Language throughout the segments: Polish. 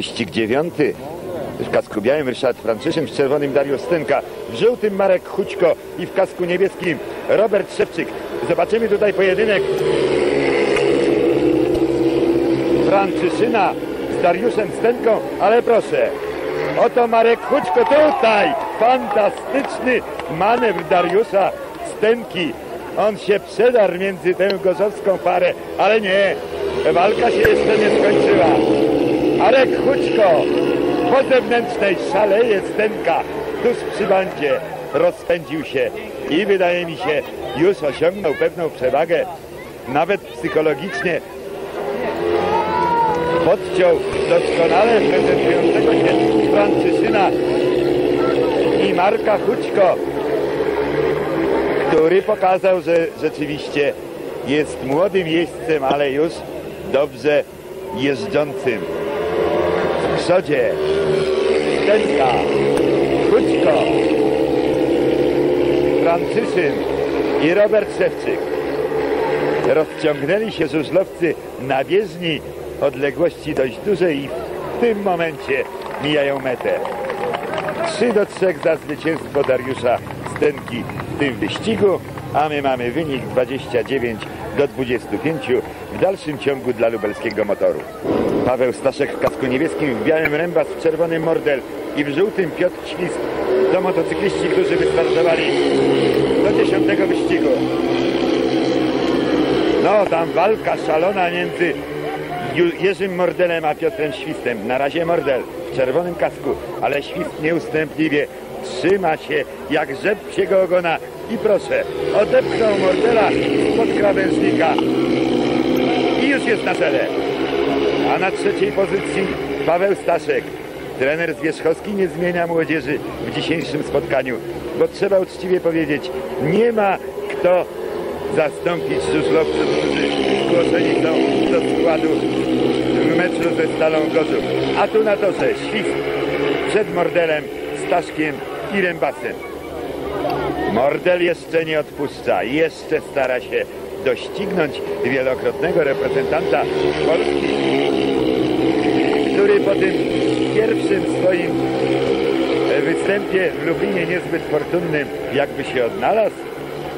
Wyścig dziewiąty. W kasku białym Ryszard Franciszyn, w czerwonym Dariusz Stynka, w żółtym Marek Hućko i w kasku niebieskim Robert Szewczyk. Zobaczymy tutaj pojedynek Francyszyna z Dariuszem Stęką, ale proszę, oto Marek Hućko tutaj, fantastyczny manewr Dariusza Stęki. On się przedarł między tę gorzowską parę, ale nie, walka się jeszcze nie skończyła. Marek Hućko po zewnętrznej szaleje Stęka tuż przy bandzie rozpędził się i wydaje mi się już osiągnął pewną przewagę nawet psychologicznie podciął doskonale prezentującego się Francyszyna i Marka Hućko, który pokazał, że rzeczywiście jest młodym jeźdźcem, ale już dobrze jeżdżącym. Przodzie Stęka, Hućko, Franciszyn i Robert Szewczyk. Rozciągnęli się żużlowcy na bieżni odległości dość duże i w tym momencie mijają metę. 3 do 3 za zwycięstwo Dariusza Stenki w tym wyścigu, a my mamy wynik 29 do 25 w dalszym ciągu dla lubelskiego motoru. Paweł Staszek w kasku niebieskim, w białym rębas, w czerwonym mordel i w żółtym Piotr Ślisk to motocykliści, którzy wystartowali do dziesiątego wyścigu. No, tam walka szalona między Jerzym Mordelem a Piotrem Świstem. Na razie Mordel w czerwonym kasku, ale Świst nieustępliwie trzyma się jak rzep psiego ogona. I proszę, odepchnął Mordela spod krawężnika i już jest na czele. A na trzeciej pozycji Paweł Staszek. Trener Zwierzchowski nie zmienia młodzieży w dzisiejszym spotkaniu, bo trzeba uczciwie powiedzieć, nie ma kto zastąpić żużlowców, którzy zgłoszeni są do składu w meczu ze Stalą Gorzów. A tu na torze Świst przed Mordelem, Staszkiem i Rębasem. Mordel jeszcze nie odpuszcza, jeszcze stara się doścignąć wielokrotnego reprezentanta Polski, który po tym pierwszym swoim występie w Lublinie niezbyt fortunnym jakby się odnalazł,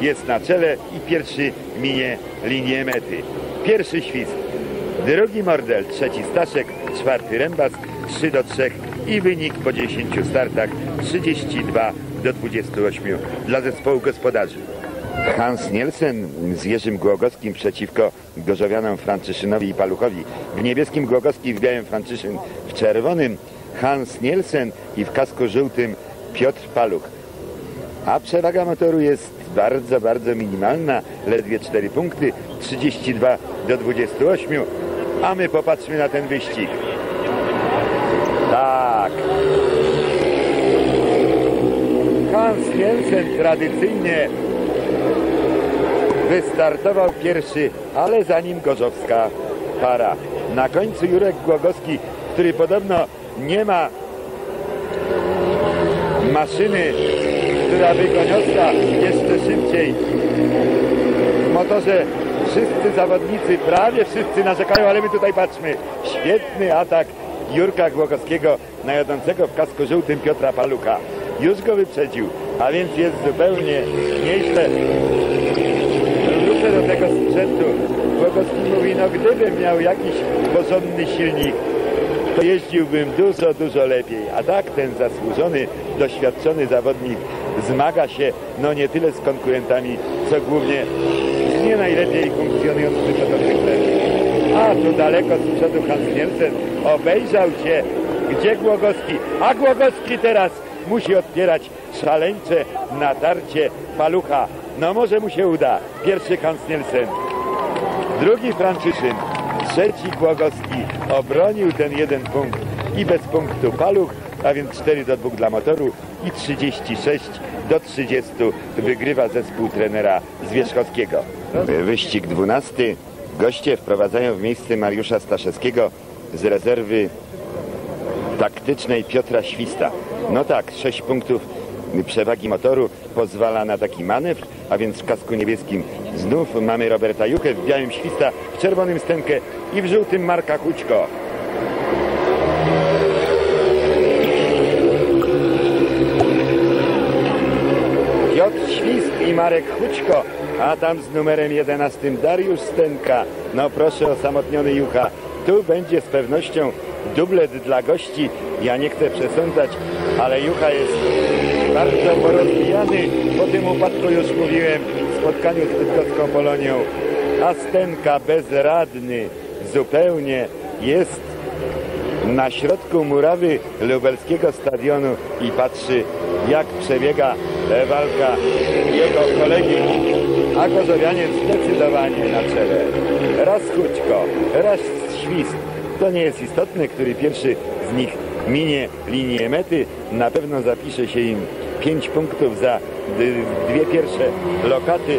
jest na czele i pierwszy minie linię mety. Pierwszy świst, drugi Mordel, trzeci Staszek, czwarty Rębas, 3 do 3 i wynik po 10 startach 32 do 28 dla zespołu gospodarzy. Hans Nielsen z Jerzym Głogowskim przeciwko Gorzowianom Francyszynowi i Paluchowi. W niebieskim Głogowski, w białym Franciszyn, w czerwonym Hans Nielsen i w kasku żółtym Piotr Paluch. A przewaga motoru jest bardzo, bardzo minimalna, ledwie 4 punkty, 32 do 28. A my popatrzmy na ten wyścig. Tak. Hans Jensen tradycyjnie wystartował pierwszy, ale za nim gorzowska para. Na końcu Jurek Głogowski, który podobno nie ma maszyny, która by go niosła jeszcze szybciej. W motorze wszyscy zawodnicy, prawie wszyscy narzekają, ale my tutaj patrzmy. Świetny atak Jurka Głogowskiego na jadącego w kasku żółtym Piotra Palucha. Już go wyprzedził, a więc jest zupełnie nieźle. Do tego sprzętu. Głogowski mówi, no gdybym miał jakiś porządny silnik, to jeździłbym dużo, dużo lepiej. A tak ten zasłużony, doświadczony zawodnik zmaga się no nie tyle z konkurentami, co głównie z nie najlepiej funkcjonującym motocyklem. A tu daleko z przodu Hans Nielsen obejrzał się, gdzie Głogowski, a Głogowski teraz musi odpierać szaleńcze natarcie palucha. No może mu się uda. Pierwszy Hans Nielsen, drugi Franciszyn, trzeci Głogowski obronił ten jeden punkt i bez punktu paluch, a więc 4 do 2 dla motoru i 36 do 30 wygrywa zespół trenera Zwierzchowskiego. Wyścig 12. Goście wprowadzają w miejsce Mariusza Staszewskiego z rezerwy taktycznej Piotra Śwista. No tak, 6 punktów przewagi motoru pozwala na taki manewr, a więc w kasku niebieskim znów mamy Roberta Juchę, w białym Śwista, w czerwonym Stękę i w żółtym Marka Hućko. Piotr Świst i Marek Hućko, a tam z numerem 11 Dariusz Stęka. No proszę osamotniony Jucha, tu będzie z pewnością dublet dla gości. Ja nie chcę przesądzać, ale Jucha jest bardzo porozwijany. Po tym upadku już mówiłem w spotkaniu z Bydgoską Polonią. A Stenka bezradny zupełnie jest na środku murawy lubelskiego stadionu i patrzy jak przebiega walka jego kolegi, a Gorzowianiec zdecydowanie na czele. Raz Hućko, raz Świst. To nie jest istotne, który pierwszy z nich minie linię mety. Na pewno zapisze się im 5 punktów za dwie pierwsze lokaty,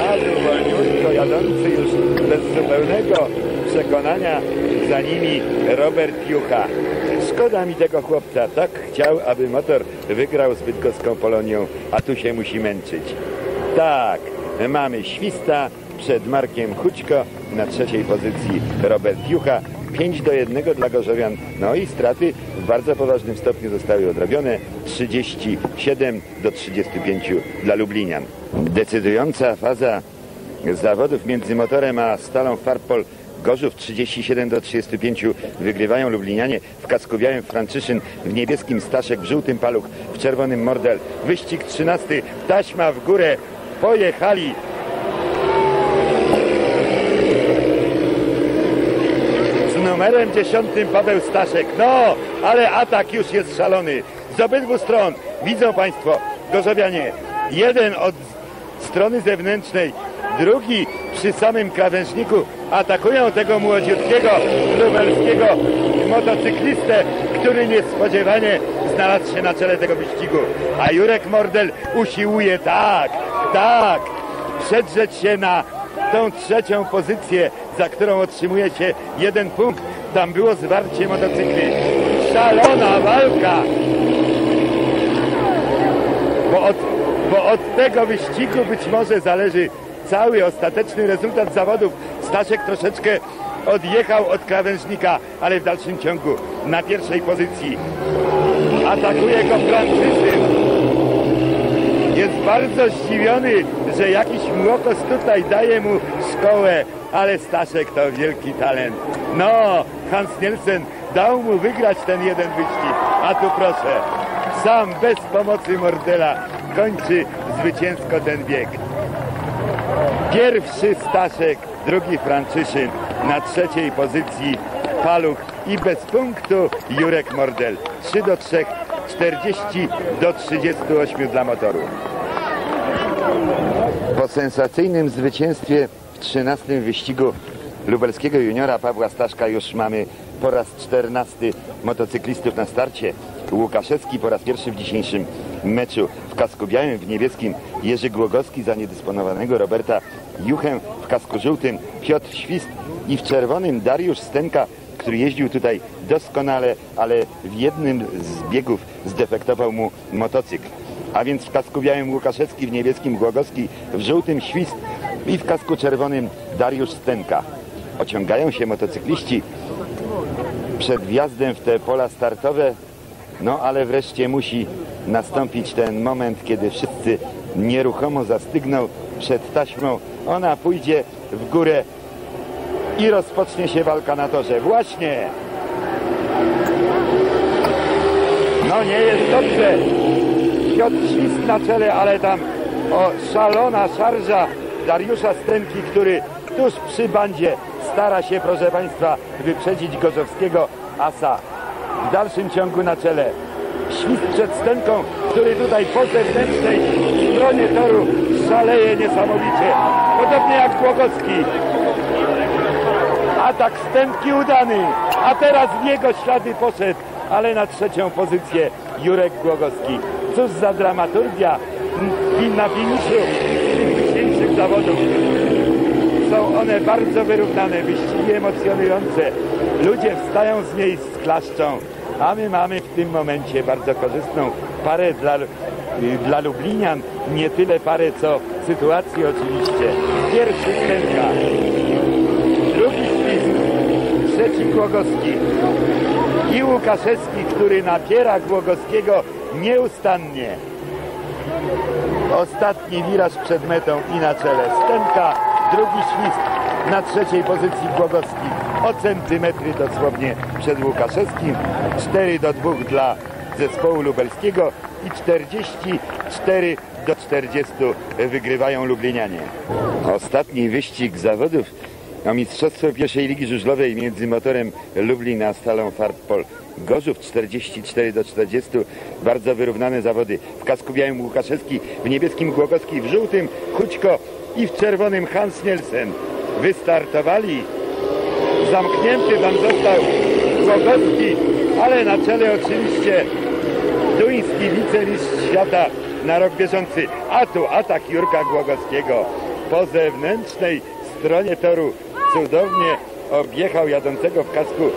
a wolniutko jadący już bez zupełnego przekonania za nimi Robert Jucha. Szkoda mi tego chłopca. Tak chciał, aby motor wygrał z bydgoską Polonią, a tu się musi męczyć. Tak, mamy Śwista przed Markiem Hućko na trzeciej pozycji Robert Jucha. 5 do 1 dla Gorzowian. No i straty w bardzo poważnym stopniu zostały odrobione. 37 do 35 dla Lublinian. Decydująca faza zawodów między motorem a stalą Farpol Gorzów 37 do 35 wygrywają Lublinianie w kasku białym Franczyszyn, w niebieskim Staszek, w żółtym Paluch, w czerwonym Mordel. Wyścig 13, taśma w górę, pojechali. Z numerem 10 Paweł Staszek. No, ale atak już jest szalony. Z obydwu stron widzą Państwo, Gorzowianie, jeden od strony zewnętrznej, drugi przy samym krawężniku atakują tego młodziutkiego lubelskiego motocyklistę, który niespodziewanie znalazł się na czele tego wyścigu. A Jurek Mordel usiłuje tak, tak, przedrzeć się na tą trzecią pozycję, za którą otrzymuje się jeden punkt. Tam było zwarcie motocykli. Szalona walka! Bo od, bo od tego wyścigu być może zależy cały ostateczny rezultat zawodów. Staszek troszeczkę odjechał od krawężnika, ale w dalszym ciągu na pierwszej pozycji. Atakuje go Franciszyn. Jest bardzo zdziwiony, że jakiś młokos tutaj daje mu szkołę, ale Staszek to wielki talent. No, Hans Nielsen dał mu wygrać ten jeden wyścig, a tu proszę, sam bez pomocy Mordela kończy zwycięsko ten bieg. Pierwszy Staszek, drugi Franciszyn, na trzeciej pozycji Paluch i bez punktu Jurek Mordel. 3 do 3, 40 do 38 dla motoru. Po sensacyjnym zwycięstwie w 13 wyścigu lubelskiego juniora Pawła Staszka już mamy po raz 14 motocyklistów na starcie. Łukaszewski po raz pierwszy w dzisiejszym meczu w kasku białym, w niebieskim Jerzy Głogowski za niedysponowanego Roberta Juchę, w kasku żółtym Piotr Świst i w czerwonym Dariusz Stenka, który jeździł tutaj doskonale, ale w jednym z biegów zdefektował mu motocykl. A więc w kasku białym Łukaszewski, w niebieskim Głogowski, w żółtym Świst i w kasku czerwonym Dariusz Stenka. Ociągają się motocykliści przed wjazdem w te pola startowe, no ale wreszcie musi nastąpić ten moment, kiedy wszyscy nieruchomo zastygną przed taśmą. Ona pójdzie w górę i rozpocznie się walka na torze. Właśnie! No nie jest dobrze. Piotr Świst na czele, ale tam o, szalona szarża Dariusza Stenki, który tuż przy bandzie stara się, proszę Państwa, wyprzedzić Gorzowskiego Asa. W dalszym ciągu na czele Świst przed Stenką, który tutaj po zewnętrznej stronie toru szaleje niesamowicie. Podobnie jak Głogowski. Atak Stenki udany, a teraz w jego ślady poszedł, ale na trzecią pozycję Jurek Głogowski. Cóż za dramaturgia na finiszu dzisiejszych zawodów. Są one bardzo wyrównane, wyścigi emocjonujące. Ludzie wstają z miejsc, klaszczą, a my mamy w tym momencie bardzo korzystną parę dla, dla Lublinian. Nie tyle parę, co sytuacji oczywiście. Pierwszy Stenka, drugi Świst, trzeci Głogowski i Łukaszewski, który napiera Głogowskiego nieustannie. Ostatni wiraż przed metą i na czele Stenka. Drugi świst na trzeciej pozycji Głogowski. O centymetry dosłownie przed Łukaszewskim. 4 do 2 dla zespołu lubelskiego i 44 do 40 wygrywają Lublinianie. Ostatni wyścig zawodów o Mistrzostwo pierwszej Ligi Żużlowej między motorem Lublin a Stalą Farpol Gorzów 44 do 40. Bardzo wyrównane zawody. W kasku białym Łukaszewski, w niebieskim Głogowski, w żółtym Chućko i w czerwonym Hans Nielsen. Wystartowali. Zamknięty tam został Głogowski, ale na czele oczywiście duński wicemistrz świata na rok bieżący. A tu atak Jurka Głogowskiego po zewnętrznej stronie toru cudownie objechał jadącego w kasku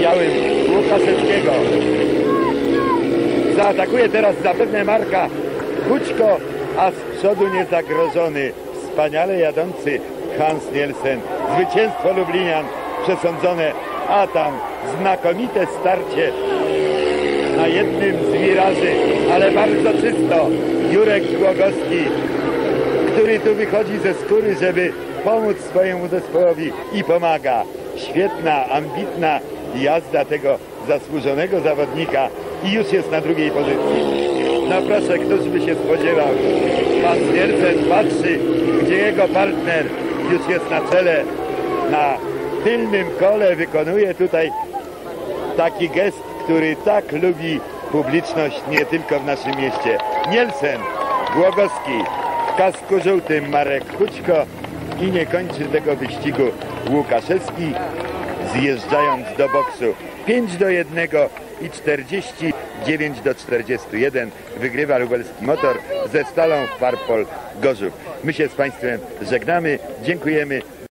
białym Łukaszewskiego. Zaatakuje teraz zapewne Marka Kućko, a z przodu niezagrożony wspaniale jadący Hans Nielsen. Zwycięstwo Lublinian przesądzone, a tam znakomite starcie na jednym z wiraży, ale bardzo czysto. Jurek Głogowski, który tu wychodzi ze skóry, żeby pomóc swojemu zespołowi i pomaga. Świetna, ambitna jazda tego zasłużonego zawodnika i już jest na drugiej pozycji. No proszę, ktoś by się spodziewał. Pan Stiercen patrzy, gdzie jego partner już jest na czele, na tylnym kole wykonuje tutaj taki gest, który tak lubi publiczność nie tylko w naszym mieście. Nielsen, Głogowski, w kasku żółtym Marek Kućko i nie kończy tego wyścigu Łukaszewski zjeżdżając do boksu 5 do 1 i 49 do 41 wygrywa lubelski motor ze stalą Farpol Gorzów. My się z Państwem żegnamy, dziękujemy